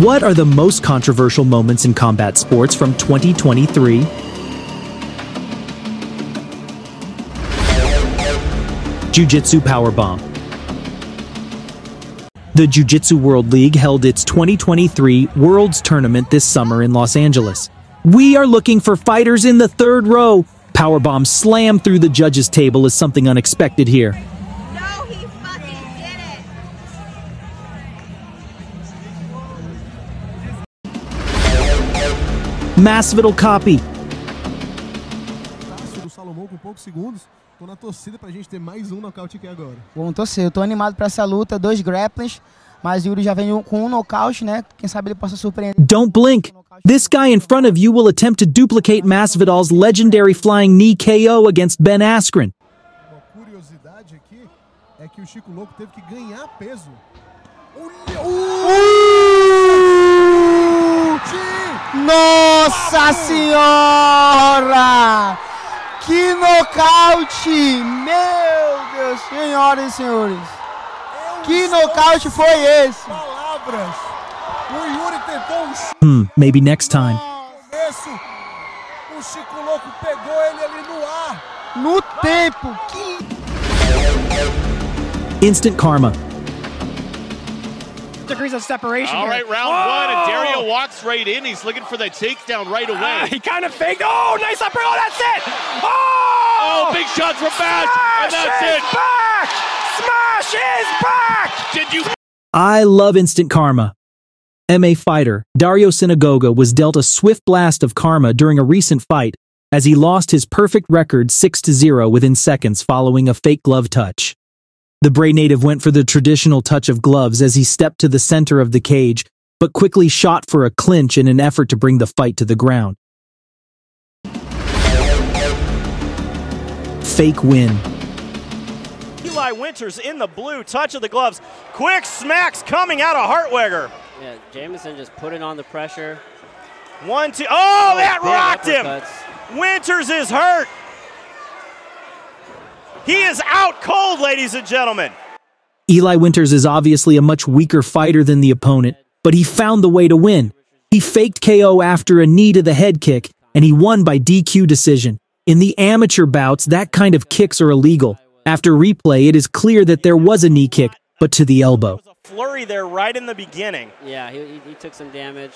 What are the most controversial moments in combat sports from 2023? Jiu-Jitsu Powerbomb. The Jiu-Jitsu World League held its 2023 Worlds Tournament this summer in Los Angeles. We are looking for fighters in the third row. Powerbomb slammed through the judges' table is something unexpected here. Masvidal copy. Tássio do Salomão com poucos segundos. Tô na torcida pra gente ter mais um nocaute aqui agora. Vamos torcer. Eu tô animado pra essa luta, dois grapplings, mas Yuri já vem com um nocaute, né? Quem sabe ele possa surpreender. Don't blink. This guy in front of you will attempt to duplicate Masvidal's legendary flying knee KO against Ben Askren. Uma curiosidade aqui é que o Chico Louco teve que ganhar peso. Olha! Nossa senhora! Que nocaute! Meu Deus, senhoras e senhores. Que nocaute foi esse? Palavras! O Yuri tentou um chute Hmm, maybe next time. no começo. O Chico Louco pegou ele ali no ar. No tempo. Que Instant karma. Degrees of separation. All here. right, round one, and! Dario walks right in. He's looking for the takedown right Ah, away. he kind of faked. Oh, nice upper. Oh, that's it. Oh! Oh, big shots from Bash, and that's is it. back. Smash is back. Did you I love instant karma. MA fighter Dario Sinagoga was dealt a swift blast of karma during a recent fight as he lost his perfect record 6 0 within seconds following a fake glove touch. The Bray native went for the traditional touch of gloves as he stepped to the center of the cage, but quickly shot for a clinch in an effort to bring the fight to the ground. Fake win. Eli Winters in the blue, touch of the gloves. Quick smacks coming out of Hartweger. Yeah, Jameson just putting on the pressure. One, two. Oh, oh that big rocked him. uppercuts. Winters is hurt. He is out cold, ladies and gentlemen. Eli Winters is obviously a much weaker fighter than the opponent, but he found the way to win. He faked KO after a knee to the head kick, and he won by DQ decision. In the amateur bouts, that kind of kicks are illegal. After replay, it is clear that there was a knee kick, but to the elbow. There was a flurry there right in the beginning. Yeah, he, he, he took some damage.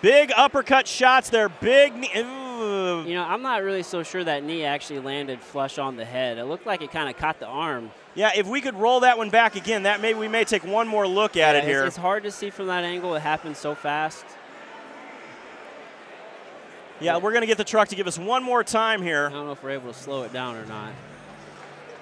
Big uppercut shots there. Big knee. You know, I'm not really so sure that knee actually landed flush on the head. It looked like it kind of caught the arm. Yeah, if we could roll that one back again, that may we may take one more look at Yeah, it here. it's hard to see from that angle. It happened so fast. Yeah, we're gonna get the truck to give us one more time here. I don't know if we're able to slow it down or not.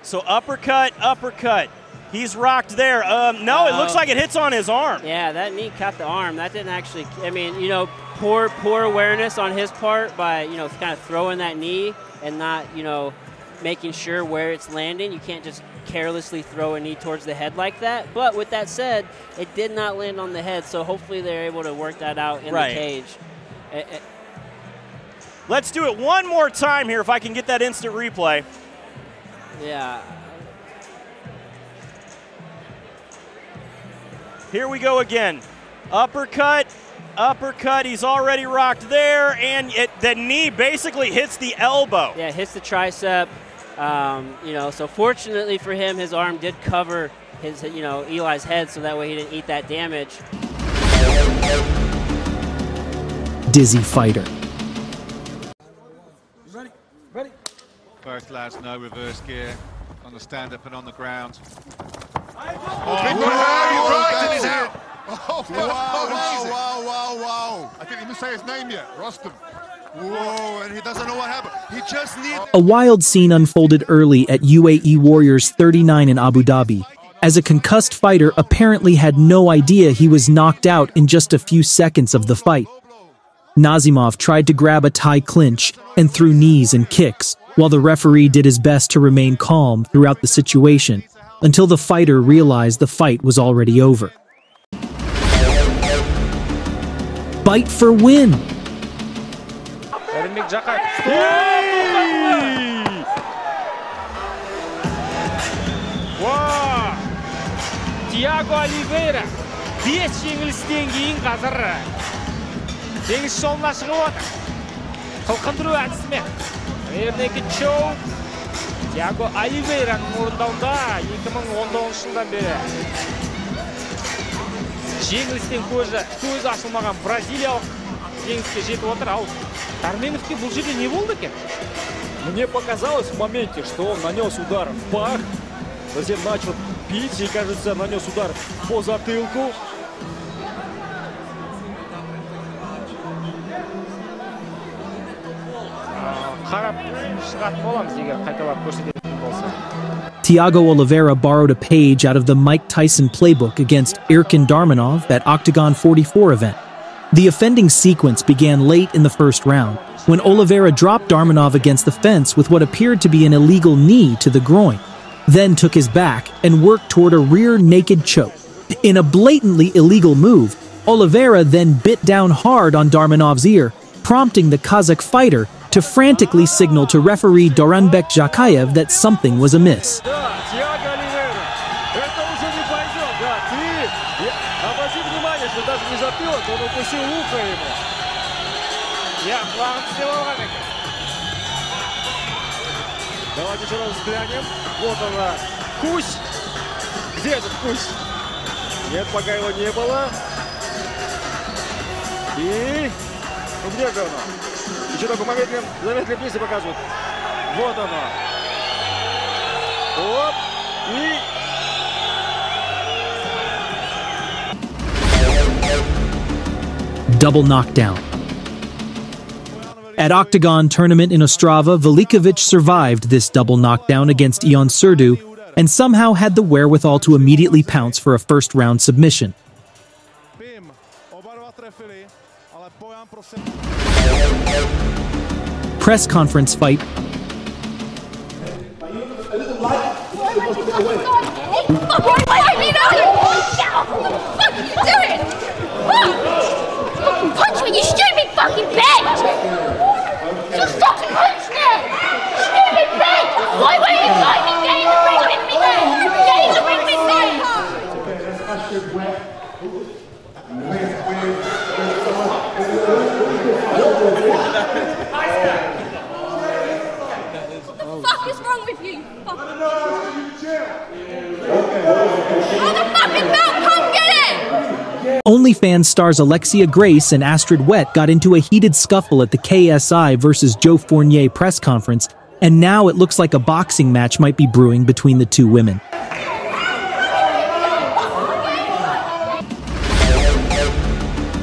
So uppercut, uppercut. He's rocked there. Um, no, it looks like it hits on his arm. Yeah, that knee caught the arm. That didn't actually. I mean, you know, poor poor awareness on his part by you know kind of throwing that knee and not you know making sure where it's landing. You can't just carelessly throw a knee towards the head like that. But with that said, it did not land on the head. So hopefully they're able to work that out in Right. the cage. Eh, eh, Let's do it one more time here if I can get that instant replay. yeah. Here we go again. Uppercut, uppercut. He's already rocked there, and it, the knee basically hits the elbow. Yeah, hits the tricep. Um, you know, so fortunately for him, his arm did cover his, you know, Eli's head, so that way he didn't eat that damage. Dizzy fighter. Ready, ready. Both lads know reverse gear on the stand up and on the ground. Oh, right, and oh, he's out. Oh, wow, wow, wow, wow, wow. I didn't even say his name yet, Rostam. Whoa, and he doesn't know what happened. He just needs. A wild scene unfolded early at UAE Warriors 39 in Abu Dhabi, as a concussed fighter apparently had no idea he was knocked out in just a few seconds of the fight. Nazimov tried to grab a Thai clinch and threw knees and kicks, while the referee did his best to remain calm throughout the situation, until the fighter realized the fight was already over. Bite for win! Wow. Tiago Oliveira. бес жеңілістен кейін қазір жеңіс жолына шығып отыр қылқындыру әдісімен Эрнеки Чоу Тиаго Оливейраның орындауында 2019 жылдан бері жеңілістен көзі көзі ашылмаған бразилиялық жеңіске жетіп отыр ал Дарменовке бұл жерде не болды екен Мне показалось в моменте, что он нанес удар в пах, затем начал пить и, кажется, нанес удар по затылку. қарап шығатын боламыз егер қайталап көрсететін болса Tiago Oliveira borrowed a page out of the Mike Tyson playbook against Irkin Darmanov at Octagon 44 event. The offending sequence began late in the first round, when Oliveira dropped Darmanov against the fence with what appeared to be an illegal knee to the groin, then took his back and worked toward a rear naked choke. In a blatantly illegal move, Oliveira then bit down hard on Darmanov's ear, prompting the Kazakh fighter to frantically signal to referee Doranbek Jakayev that something was amiss. Да, Тиаго Оливейра. Это уже не пойдет, да. Ты обрати внимание, что даже не затылок, он укусил ухо ему. иә құлағын тістеп алған екен Давайте еще раз взглянем. Вот она. Кусь. Где этот кусь? Нет, пока его не было. И... Ну где же оно? И показывают. Вот оно. Оп. И... Double knockdown. At Oktagon tournament in Ostrava, Velikovic survived this double knockdown against Ion Surdu and somehow had the wherewithal to immediately pounce for a first round submission. Press conference fight Punch me, you stupid fucking bitch! Just fucking punch me! Stupid bitch! Why were you fighting? Get in the ring with me then! Get in the ring with me! What the fuck is wrong with you? you fucking- the fucking belt! Come get it! OnlyFans stars Alexia Grace and Astrid Wett got into a heated scuffle at the KSI versus Joe Fournier press conference, and now it looks like a boxing match might be brewing between the two women.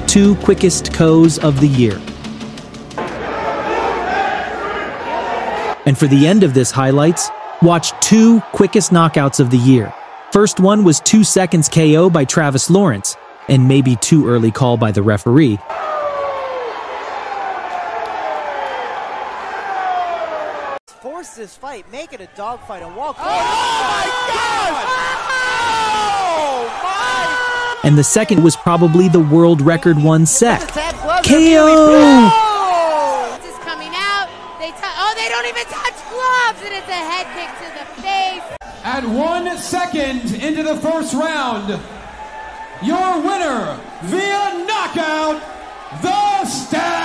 Two quickest KOs of the year. And for the end of this highlights, watch two quickest knockouts of the year. First one was 2 seconds KO by Travis Lawrence, and maybe too early call by the referee. Force this fight, make it a dogfight, and walk. Oh And the second was probably the world record one set. KO! Is coming out. They t- oh, they don't even touch gloves, and it's a head kick to the face. At one second into the first round, your winner via knockout, the Stab!